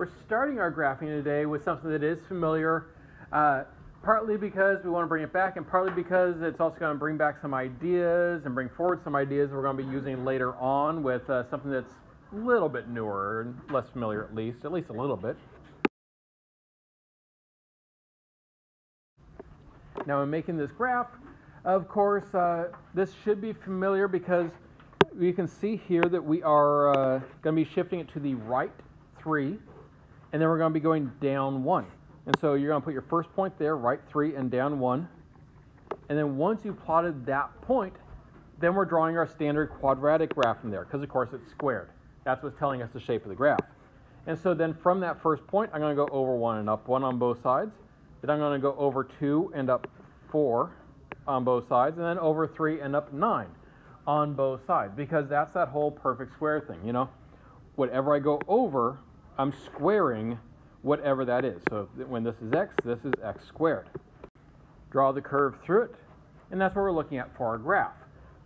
We're starting our graphing today with something that is familiar, uh, partly because we want to bring it back, and partly because it's also going to bring back some ideas and bring forward some ideas we're going to be using later on with uh, something that's a little bit newer and less familiar, at least, at least a little bit. Now, in making this graph, of course, uh, this should be familiar because you can see here that we are uh, going to be shifting it to the right 3, and then we're going to be going down 1. And so you're going to put your first point there, right 3 and down 1. And then once you've plotted that point, then we're drawing our standard quadratic graph from there, because of course it's squared. That's what's telling us the shape of the graph. And so then from that first point, I'm going to go over 1 and up 1 on both sides. Then I'm going to go over 2 and up 4 on both sides, and then over 3 and up 9 on both sides, because that's that whole perfect square thing, you know? Whatever I go over, I'm squaring whatever that is. So when this is x, this is x squared. Draw the curve through it, and that's what we're looking at for our graph.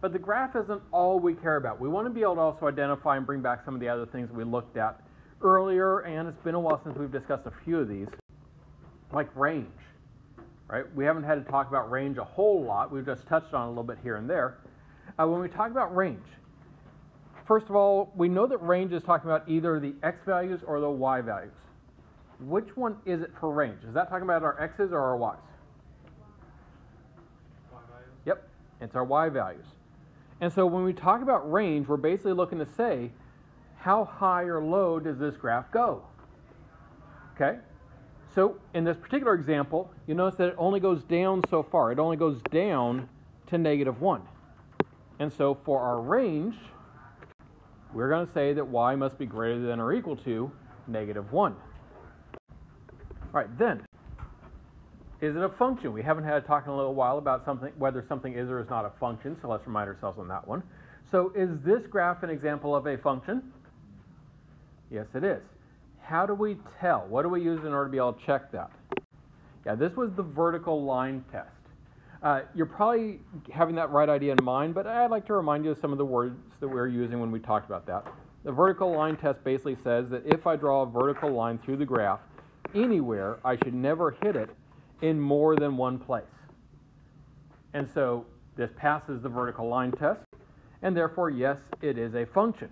But the graph isn't all we care about. We want to be able to also identify and bring back some of the other things we looked at earlier, and it's been a while since we've discussed a few of these, like range. Right? We haven't had to talk about range a whole lot. We've just touched on a little bit here and there. Uh, when we talk about range, first of all, we know that range is talking about either the x values or the y values. Which one is it for range? Is that talking about our x's or our y's? Y? Yep, it's our y values. And so when we talk about range, we're basically looking to say, how high or low does this graph go? Okay? So in this particular example, you notice that it only goes down so far. It only goes down to negative 1. And so for our range, we're going to say that y must be greater than or equal to negative 1. All right, then, is it a function? We haven't had a talk in a little while about something, whether something is or is not a function, so let's remind ourselves on that one. So is this graph an example of a function? Yes, it is. How do we tell? What do we use in order to be able to check that? Yeah, this was the vertical line test. Uh, you're probably having that right idea in mind, but I'd like to remind you of some of the words that we were using when we talked about that. The vertical line test basically says that if I draw a vertical line through the graph anywhere, I should never hit it in more than one place. And so this passes the vertical line test, and therefore, yes, it is a function.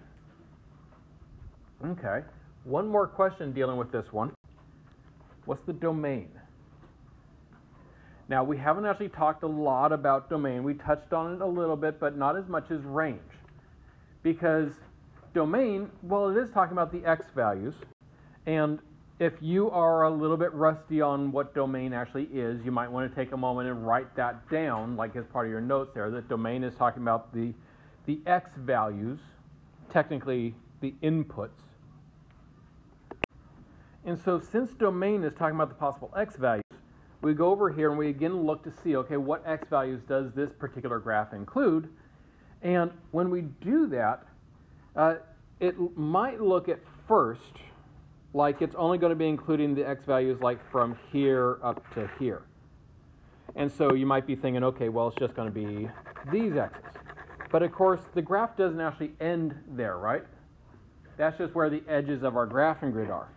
Okay, one more question dealing with this one. What's the domain? Now, we haven't actually talked a lot about domain. We touched on it a little bit, but not as much as range. Because domain, well, it is talking about the x values. And if you are a little bit rusty on what domain actually is, you might want to take a moment and write that down, like as part of your notes there, that domain is talking about the, the x values, technically the inputs. And so since domain is talking about the possible x values, we go over here and we again look to see, okay, what x values does this particular graph include? And when we do that, uh, it might look at first like it's only going to be including the x values like from here up to here. And so you might be thinking, okay, well, it's just going to be these x's. But of course, the graph doesn't actually end there, right? That's just where the edges of our graphing grid are.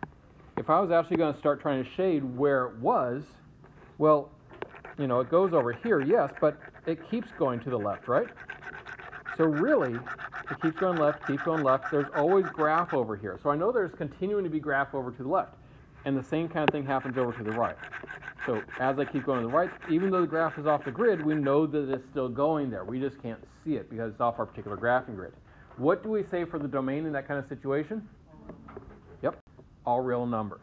If I was actually going to start trying to shade where it was, well, you know, it goes over here, yes, but it keeps going to the left, right? So really, it keeps going left, keeps going left. There's always graph over here. So I know there's continuing to be graph over to the left. And the same kind of thing happens over to the right. So as I keep going to the right, even though the graph is off the grid, we know that it's still going there. We just can't see it because it's off our particular graphing grid. What do we say for the domain in that kind of situation? Yep, all real numbers.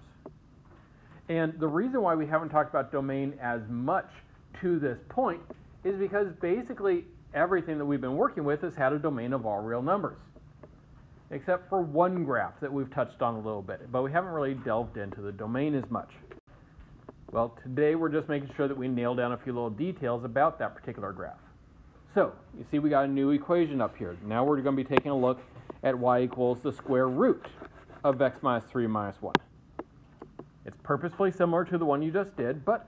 And the reason why we haven't talked about domain as much to this point is because basically everything that we've been working with has had a domain of all real numbers, except for one graph that we've touched on a little bit, but we haven't really delved into the domain as much. Well, today we're just making sure that we nail down a few little details about that particular graph. So, you see we got a new equation up here. Now we're going to be taking a look at y equals the square root of x minus 3 minus 1. It's purposefully similar to the one you just did, but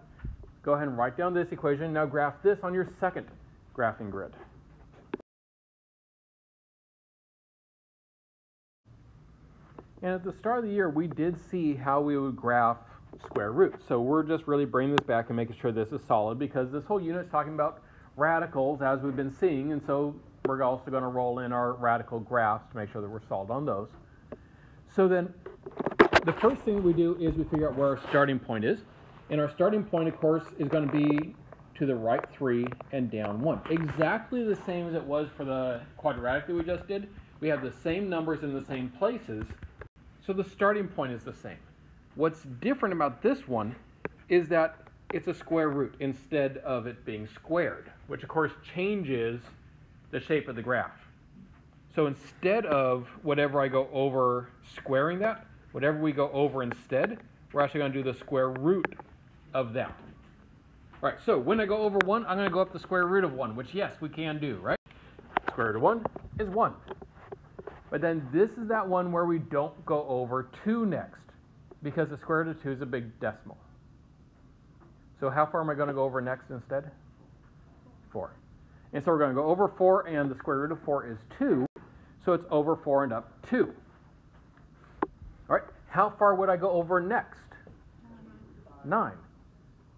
go ahead and write down this equation. Now graph this on your second graphing grid. And at the start of the year, we did see how we would graph square roots. So we're just really bringing this back and making sure this is solid because this whole unit is talking about radicals as we've been seeing. And so we're also going to roll in our radical graphs to make sure that we're solid on those. So then the first thing we do is we figure out where our starting point is. And our starting point, of course, is going to be to the right 3 and down 1. Exactly the same as it was for the quadratic that we just did. We have the same numbers in the same places, so the starting point is the same. What's different about this one is that it's a square root instead of it being squared, which of course changes the shape of the graph. So instead of whatever I go over squaring that, whatever we go over instead, we're actually going to do the square root of that. All right, so when I go over 1, I'm going to go up the square root of 1, which yes, we can do, right? Square root of 1 is 1. But then this is that one where we don't go over 2 next, because the square root of 2 is a big decimal. So how far am I going to go over next instead? 4. And so we're going to go over 4, and the square root of 4 is 2, so it's over 4 and up 2. All right, how far would I go over next? 9,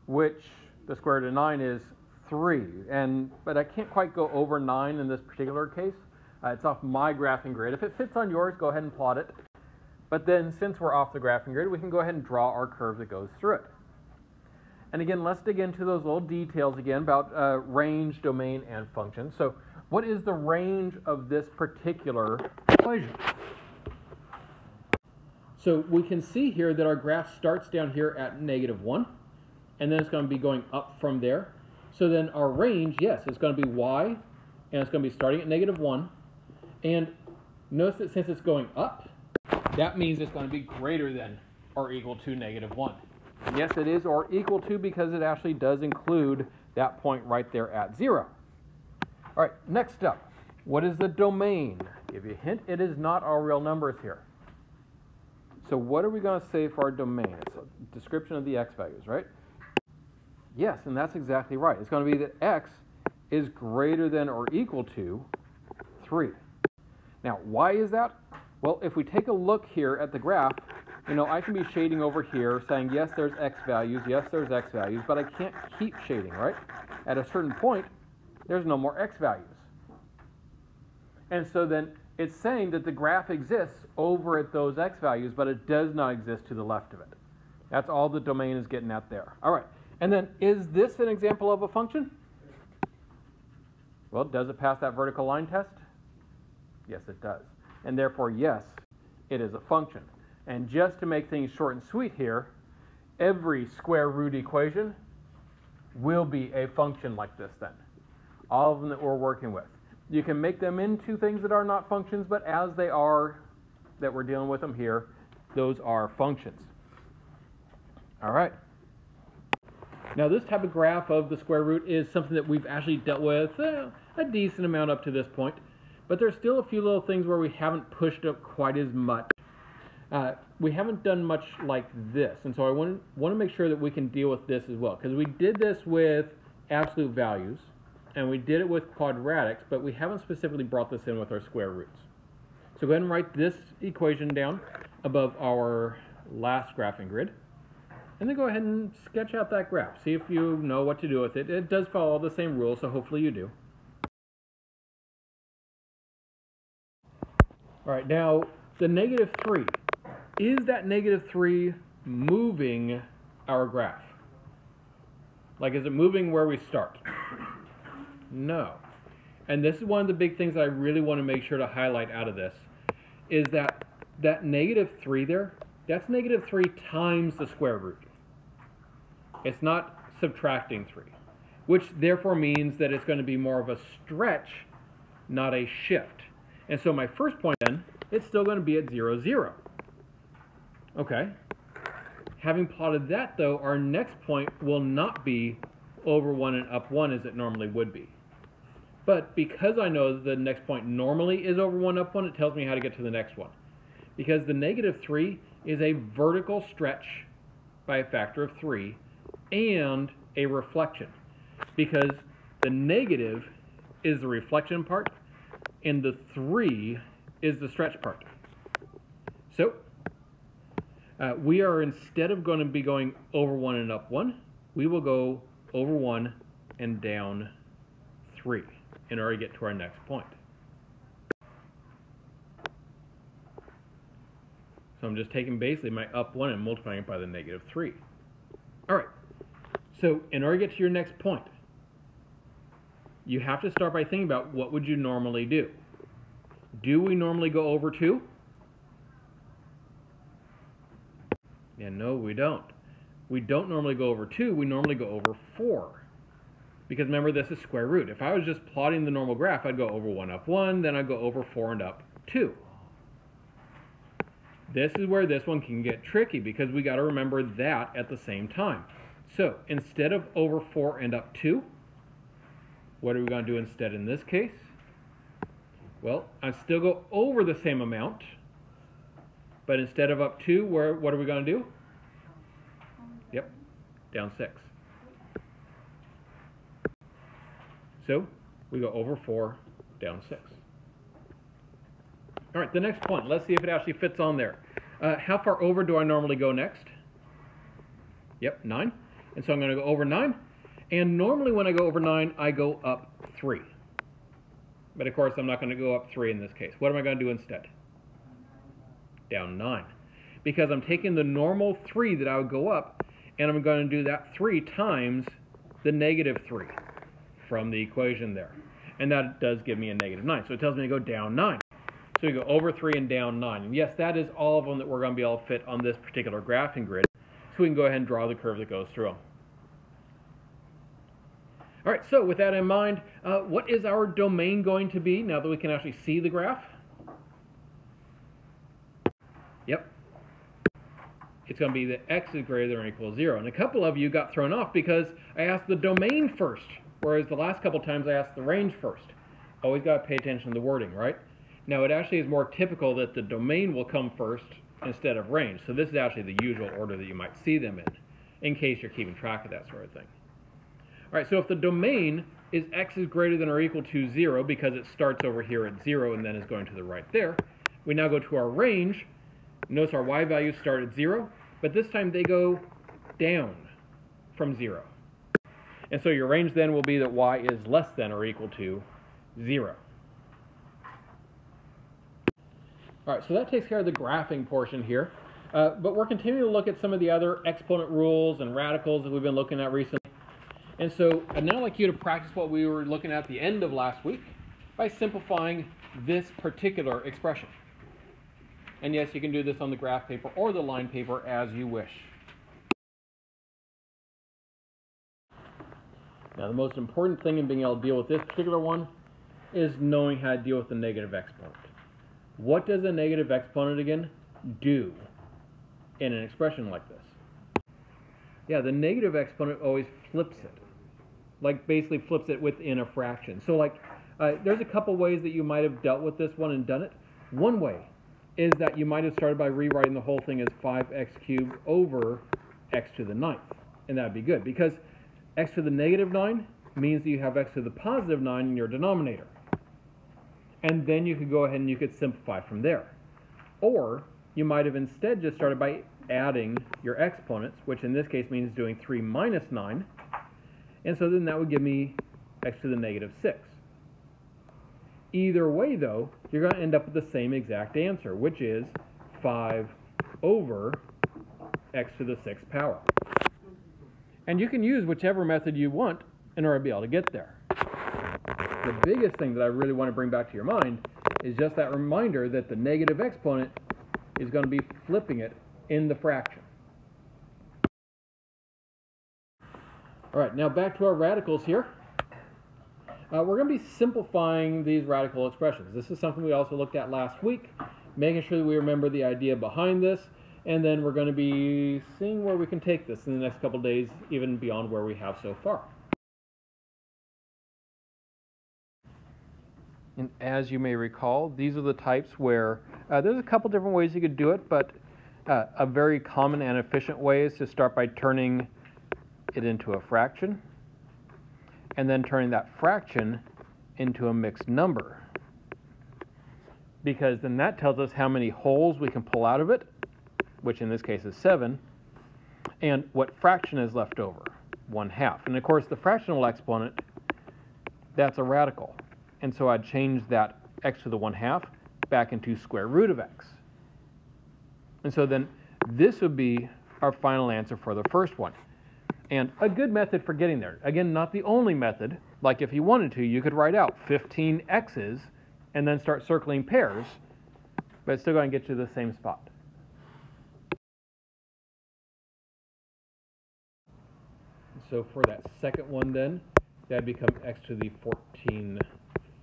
which the square root of 9 is 3. And, but I can't quite go over 9 in this particular case. Uh, it's off my graphing grid. If it fits on yours, go ahead and plot it. But then since we're off the graphing grid, we can go ahead and draw our curve that goes through it. And again, let's dig into those little details again about uh, range, domain, and function. So what is the range of this particular equation? So we can see here that our graph starts down here at negative 1, and then it's going to be going up from there. So then our range, yes, it's going to be y, and it's going to be starting at negative 1. And notice that since it's going up, that means it's going to be greater than or equal to negative 1. Yes, it is or equal to because it actually does include that point right there at 0. All right, next up, what is the domain? Give you a hint, it is not our real numbers here. So what are we going to say for our domain? It's a description of the x values, right? Yes, and that's exactly right. It's going to be that x is greater than or equal to 3. Now, why is that? Well, if we take a look here at the graph, you know, I can be shading over here saying, yes, there's x values, yes, there's x values, but I can't keep shading, right? At a certain point, there's no more x values. And so then it's saying that the graph exists over at those x values, but it does not exist to the left of it. That's all the domain is getting at there. All right. And then is this an example of a function? Well, does it pass that vertical line test? Yes, it does. And therefore, yes, it is a function. And just to make things short and sweet here, every square root equation will be a function like this then. All of them that we're working with. You can make them into things that are not functions, but as they are that we're dealing with them here, those are functions. All right. Now this type of graph of the square root is something that we've actually dealt with uh, a decent amount up to this point, but there's still a few little things where we haven't pushed up quite as much. Uh, we haven't done much like this, and so I want, want to make sure that we can deal with this as well, because we did this with absolute values, and we did it with quadratics, but we haven't specifically brought this in with our square roots. So go ahead and write this equation down above our last graphing grid. And then go ahead and sketch out that graph. See if you know what to do with it. It does follow the same rules, so hopefully you do. All right, now the negative 3. Is that negative 3 moving our graph? Like, is it moving where we start? No. And this is one of the big things I really want to make sure to highlight out of this, is that that negative 3 there, that's negative 3 times the square root. It's not subtracting 3, which therefore means that it's going to be more of a stretch, not a shift. And so my first point then, it's still going to be at 0, 0. Okay. Having plotted that though, our next point will not be over 1 and up 1 as it normally would be. But because I know the next point normally is over 1 up 1, it tells me how to get to the next one. Because the negative 3 is a vertical stretch by a factor of 3 and a reflection. Because the negative is the reflection part and the 3 is the stretch part. So uh, we are instead of going to be going over 1 and up 1, we will go over 1 and down 3 in order to get to our next point. So I'm just taking basically my up 1 and multiplying it by the negative 3. All right, so in order to get to your next point, you have to start by thinking about what would you normally do. Do we normally go over 2? And no, we don't. We don't normally go over 2, we normally go over 4. Because remember, this is square root. If I was just plotting the normal graph, I'd go over 1 up 1, then I'd go over 4 and up 2. This is where this one can get tricky because we got to remember that at the same time. So instead of over 4 and up 2, what are we going to do instead in this case? Well, I still go over the same amount, but instead of up 2, where, what are we going to do? Yep, down 6. So we go over 4, down 6. All right, the next point. Let's see if it actually fits on there. Uh, how far over do I normally go next? Yep, 9. And so I'm going to go over 9. And normally when I go over 9, I go up 3. But of course, I'm not going to go up 3 in this case. What am I going to do instead? Down 9. Because I'm taking the normal 3 that I would go up, and I'm going to do that 3 times the negative 3 from the equation there. And that does give me a negative 9. So it tells me to go down 9. So we go over 3 and down 9. And yes, that is all of them that we're going to be able to fit on this particular graphing grid. So we can go ahead and draw the curve that goes through them. All right, so with that in mind, uh, what is our domain going to be now that we can actually see the graph? Yep. It's going to be that x is greater than or equal to 0. And a couple of you got thrown off because I asked the domain first, whereas the last couple times I asked the range first. Always got to pay attention to the wording, right? Now it actually is more typical that the domain will come first instead of range. So this is actually the usual order that you might see them in, in case you're keeping track of that sort of thing. All right, so if the domain is x is greater than or equal to 0 because it starts over here at 0 and then is going to the right there, we now go to our range. Notice our y values start at 0, but this time they go down from 0. And so your range then will be that y is less than or equal to 0. All right, so that takes care of the graphing portion here. Uh, but we're continuing to look at some of the other exponent rules and radicals that we've been looking at recently. And so I'd now like you to practice what we were looking at the end of last week by simplifying this particular expression. And yes, you can do this on the graph paper or the line paper as you wish. Now, the most important thing in being able to deal with this particular one is knowing how to deal with the negative exponent. What does a negative exponent again do in an expression like this? Yeah, the negative exponent always flips it. Like basically flips it within a fraction. So like uh, there's a couple ways that you might have dealt with this one and done it. One way is that you might have started by rewriting the whole thing as 5x cubed over x to the ninth. And that would be good because x to the negative 9 means that you have x to the positive 9 in your denominator and then you could go ahead and you could simplify from there. Or you might have instead just started by adding your exponents, which in this case means doing 3 minus 9. And so then that would give me x to the negative 6. Either way, though, you're going to end up with the same exact answer, which is 5 over x to the 6th power. And you can use whichever method you want in order to be able to get there the biggest thing that I really want to bring back to your mind is just that reminder that the negative exponent is going to be flipping it in the fraction. All right, now back to our radicals here. Uh, we're going to be simplifying these radical expressions. This is something we also looked at last week, making sure that we remember the idea behind this, and then we're going to be seeing where we can take this in the next couple days, even beyond where we have so far. And as you may recall, these are the types where uh, there's a couple different ways you could do it, but uh, a very common and efficient way is to start by turning it into a fraction and then turning that fraction into a mixed number. Because then that tells us how many wholes we can pull out of it which in this case is 7, and what fraction is left over, 1 half. And of course, the fractional exponent, that's a radical. And so I'd change that x to the 1 half back into square root of x. And so then this would be our final answer for the first one. And a good method for getting there, again, not the only method, like if you wanted to, you could write out 15 x's and then start circling pairs, but it's still going to get you to the same spot. So for that second one then, that become x to the 14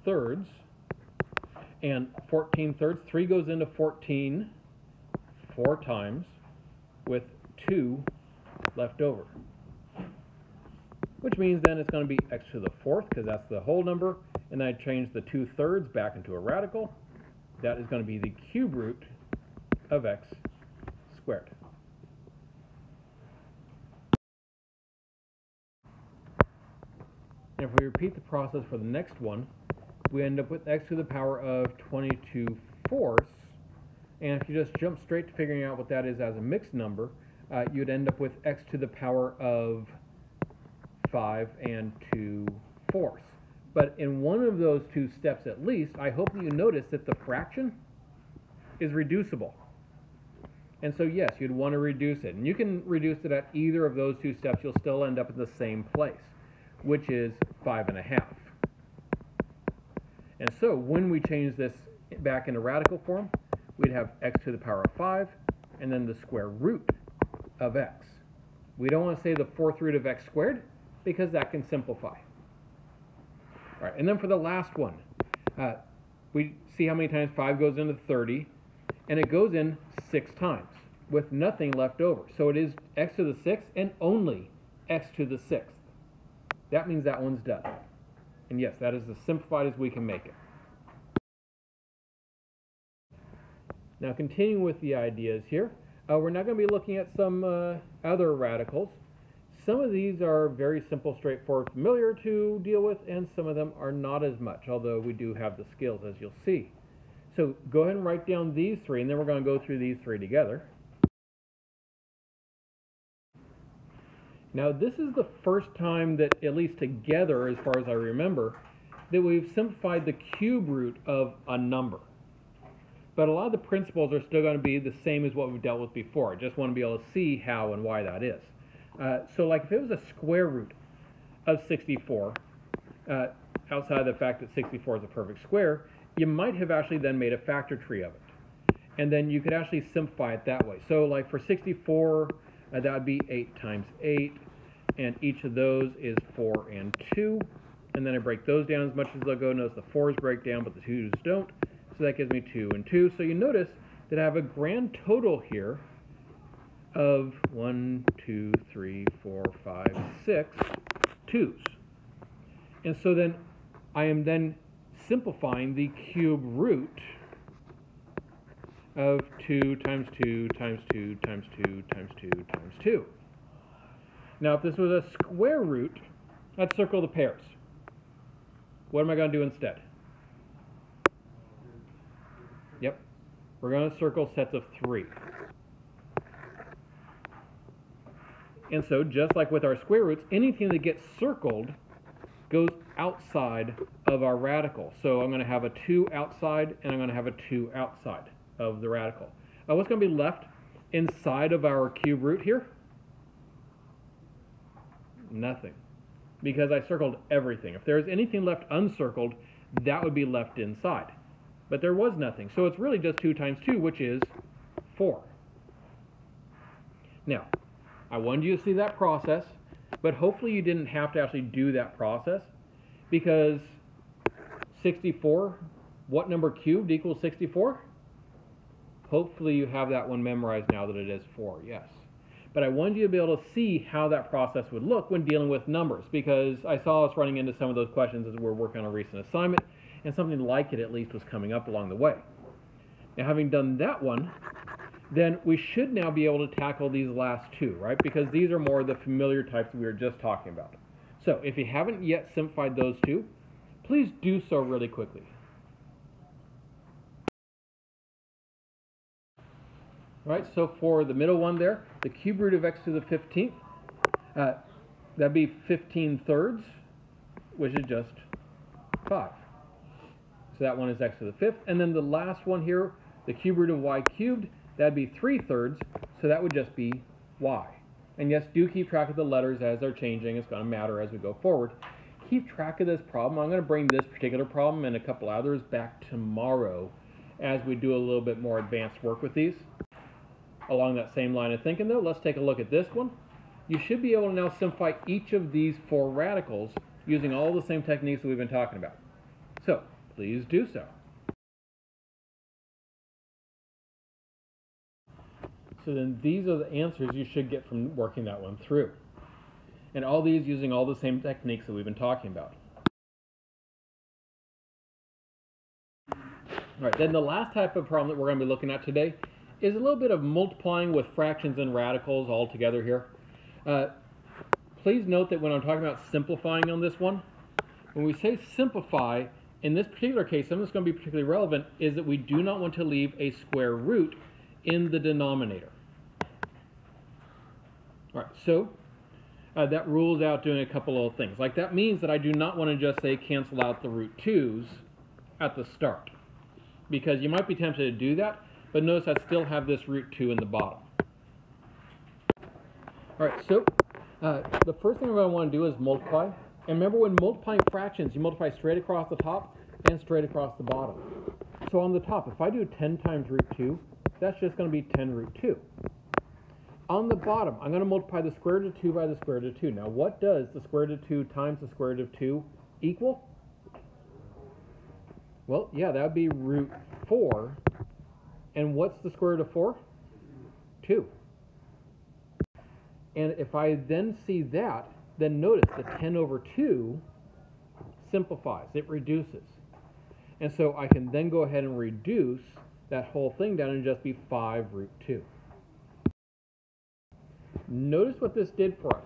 thirds. And 14 thirds, 3 goes into 14 four times with 2 left over. Which means then it's going to be x to the fourth, because that's the whole number. And I change the 2 thirds back into a radical. That is going to be the cube root of x squared. And if we repeat the process for the next one, we end up with x to the power of 22 fourths. And if you just jump straight to figuring out what that is as a mixed number, uh, you'd end up with x to the power of 5 and 2 fourths. But in one of those two steps at least, I hope you notice that the fraction is reducible. And so yes, you'd want to reduce it. And you can reduce it at either of those two steps. You'll still end up in the same place, which is 5 and a half. And so when we change this back into radical form, we'd have x to the power of 5 and then the square root of x. We don't want to say the fourth root of x squared because that can simplify. All right, and then for the last one, uh, we see how many times 5 goes into 30, and it goes in 6 times with nothing left over. So it is x to the 6th and only x to the 6th. That means that one's done. And yes, that is as simplified as we can make it. Now continuing with the ideas here, uh, we're now going to be looking at some uh, other radicals. Some of these are very simple, straightforward, familiar to deal with, and some of them are not as much, although we do have the skills, as you'll see. So go ahead and write down these three, and then we're going to go through these three together. Now, this is the first time that, at least together, as far as I remember, that we've simplified the cube root of a number. But a lot of the principles are still going to be the same as what we've dealt with before. I just want to be able to see how and why that is. Uh, so like if it was a square root of 64, uh, outside of the fact that 64 is a perfect square, you might have actually then made a factor tree of it. And then you could actually simplify it that way. So like for 64, uh, that would be 8 times 8, and each of those is 4 and 2. And then I break those down as much as they'll go. Notice the 4s break down, but the 2s don't. So that gives me 2 and 2. So you notice that I have a grand total here of 1, 2, 3, 4, 5, 6 twos. And so then I am then simplifying the cube root of 2 times 2 times 2 times 2 times 2 times 2. Now, if this was a square root, I'd circle the pairs. What am I going to do instead? Yep. We're going to circle sets of 3. And so, just like with our square roots, anything that gets circled goes outside of our radical. So I'm going to have a 2 outside, and I'm going to have a 2 outside of the radical. Uh, what's going to be left inside of our cube root here? Nothing. Because I circled everything. If there's anything left uncircled, that would be left inside. But there was nothing. So it's really just 2 times 2, which is 4. Now, I wanted you to see that process, but hopefully you didn't have to actually do that process because 64, what number cubed equals 64? Hopefully you have that one memorized now that it is 4, yes. But I wanted you to be able to see how that process would look when dealing with numbers because I saw us running into some of those questions as we are working on a recent assignment and something like it at least was coming up along the way. Now having done that one, then we should now be able to tackle these last two, right? Because these are more the familiar types we were just talking about. So if you haven't yet simplified those two, please do so really quickly. right? So for the middle one there, the cube root of x to the 15th, uh, that'd be 15 thirds, which is just 5. So that one is x to the fifth. And then the last one here, the cube root of y cubed, that'd be 3 thirds, so that would just be y. And yes, do keep track of the letters as they're changing. It's going to matter as we go forward. Keep track of this problem. I'm going to bring this particular problem and a couple others back tomorrow as we do a little bit more advanced work with these. Along that same line of thinking though, let's take a look at this one. You should be able to now simplify each of these four radicals using all the same techniques that we've been talking about. So, please do so. So then these are the answers you should get from working that one through. And all these using all the same techniques that we've been talking about. All right, then the last type of problem that we're going to be looking at today is a little bit of multiplying with fractions and radicals all together here. Uh, please note that when I'm talking about simplifying on this one, when we say simplify, in this particular case, something that's going to be particularly relevant is that we do not want to leave a square root in the denominator. All right, so uh, that rules out doing a couple of things. Like that means that I do not want to just say cancel out the root 2's at the start. Because you might be tempted to do that, but notice I still have this root 2 in the bottom. All right, so uh, the first thing we're going to want to do is multiply. And remember when multiplying fractions, you multiply straight across the top and straight across the bottom. So on the top, if I do 10 times root 2, that's just going to be 10 root 2. On the bottom, I'm going to multiply the square root of 2 by the square root of 2. Now, what does the square root of 2 times the square root of 2 equal? Well, yeah, that would be root 4. And what's the square root of 4? 2. And if I then see that, then notice the 10 over 2 simplifies. It reduces. And so I can then go ahead and reduce that whole thing down and just be 5 root 2. Notice what this did for us.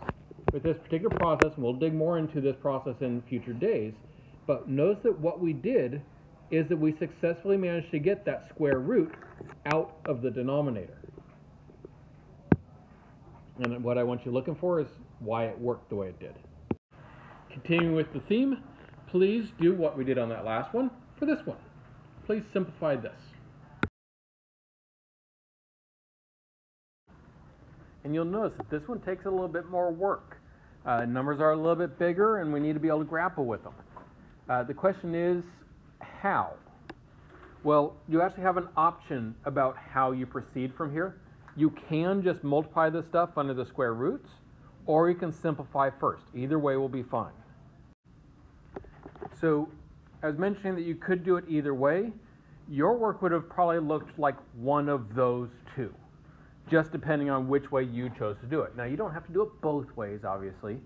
With this particular process, and we'll dig more into this process in future days, but notice that what we did is that we successfully managed to get that square root out of the denominator. And what I want you looking for is why it worked the way it did. Continuing with the theme, please do what we did on that last one for this one. Please simplify this. And you'll notice that this one takes a little bit more work. Uh, numbers are a little bit bigger and we need to be able to grapple with them. Uh, the question is, how? Well, you actually have an option about how you proceed from here. You can just multiply this stuff under the square roots, or you can simplify first. Either way will be fine. So, I was mentioning that you could do it either way. Your work would have probably looked like one of those two just depending on which way you chose to do it. Now, you don't have to do it both ways, obviously,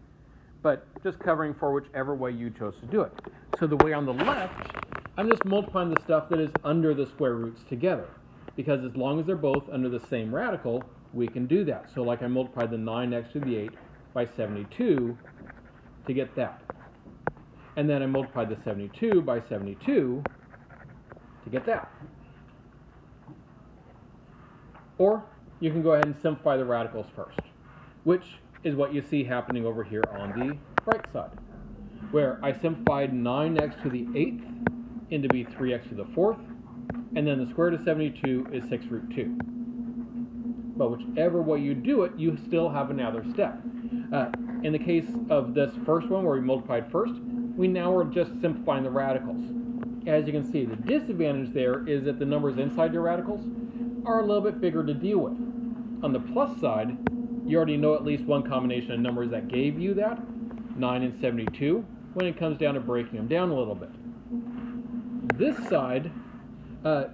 but just covering for whichever way you chose to do it. So the way on the left, I'm just multiplying the stuff that is under the square roots together, because as long as they're both under the same radical, we can do that. So like I multiplied the 9x to the 8 by 72 to get that. And then I multiplied the 72 by 72 to get that. Or you can go ahead and simplify the radicals first, which is what you see happening over here on the right side, where I simplified 9x to the 8th into be 3x to the 4th, and then the square root of 72 is 6 root 2. But whichever way you do it, you still have another step. Uh, in the case of this first one where we multiplied first, we now are just simplifying the radicals. As you can see, the disadvantage there is that the numbers inside your radicals are a little bit bigger to deal with. On the plus side, you already know at least one combination of numbers that gave you that, 9 and 72, when it comes down to breaking them down a little bit. This side, uh,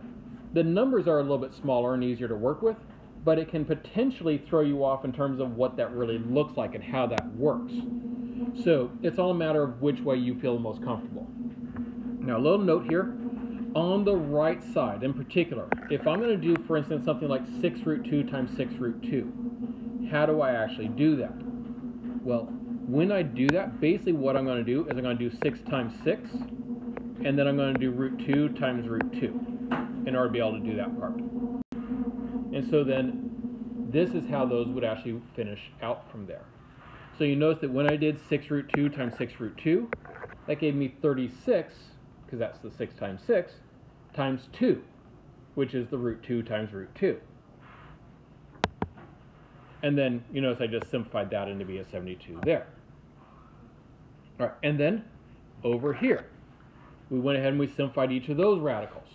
the numbers are a little bit smaller and easier to work with, but it can potentially throw you off in terms of what that really looks like and how that works. So it's all a matter of which way you feel most comfortable. Now, a little note here on the right side in particular, if I'm going to do, for instance, something like 6 root 2 times 6 root 2, how do I actually do that? Well, when I do that, basically what I'm going to do is I'm going to do 6 times 6, and then I'm going to do root 2 times root 2 in order to be able to do that part. And so then this is how those would actually finish out from there. So you notice that when I did 6 root 2 times 6 root 2, that gave me 36, because that's the 6 times 6, times 2, which is the root 2 times root 2. And then you notice I just simplified that into be a 72 there. All right, and then over here, we went ahead and we simplified each of those radicals.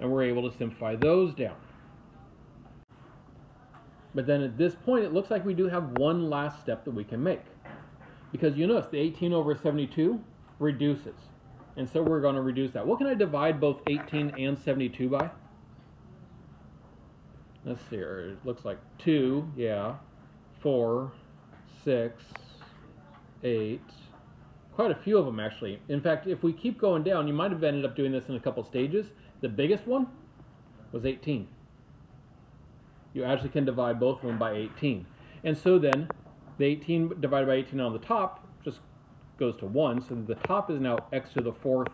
And we're able to simplify those down. But then at this point, it looks like we do have one last step that we can make. Because you notice the 18 over 72 reduces. And so we're going to reduce that. What can I divide both 18 and 72 by? Let's see here. It looks like 2, yeah, 4, 6, 8. Quite a few of them, actually. In fact, if we keep going down, you might have ended up doing this in a couple stages. The biggest one was 18 you actually can divide both of them by 18. And so then, the 18 divided by 18 on the top goes to 1. So the top is now x to the fourth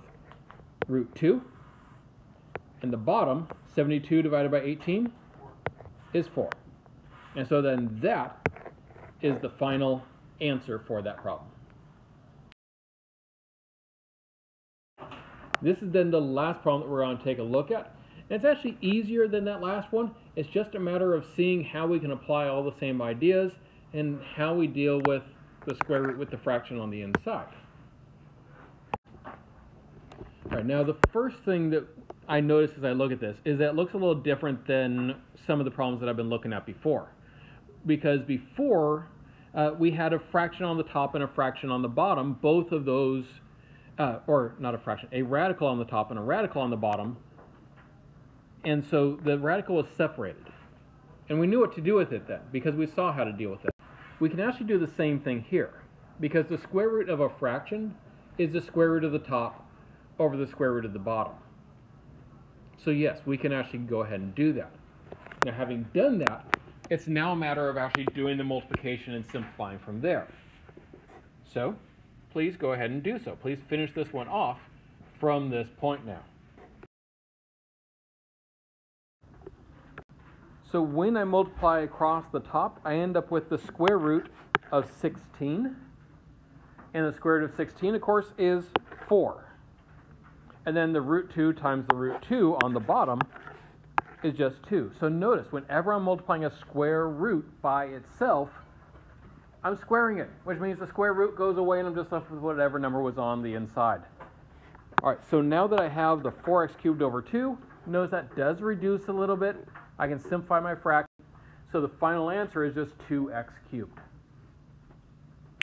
root 2. And the bottom, 72 divided by 18, is 4. And so then that is the final answer for that problem. This is then the last problem that we're going to take a look at. And it's actually easier than that last one. It's just a matter of seeing how we can apply all the same ideas and how we deal with the square root with the fraction on the inside. All right, now the first thing that I notice as I look at this is that it looks a little different than some of the problems that I've been looking at before. Because before, uh, we had a fraction on the top and a fraction on the bottom. Both of those, uh, or not a fraction, a radical on the top and a radical on the bottom and so the radical was separated. And we knew what to do with it then, because we saw how to deal with it. We can actually do the same thing here, because the square root of a fraction is the square root of the top over the square root of the bottom. So yes, we can actually go ahead and do that. Now having done that, it's now a matter of actually doing the multiplication and simplifying from there. So please go ahead and do so. Please finish this one off from this point now. So when I multiply across the top, I end up with the square root of 16. And the square root of 16, of course, is 4. And then the root 2 times the root 2 on the bottom is just 2. So notice, whenever I'm multiplying a square root by itself, I'm squaring it, which means the square root goes away and I'm just left with whatever number was on the inside. All right, so now that I have the 4x cubed over 2, notice that does reduce a little bit, I can simplify my fraction. So the final answer is just 2x cubed.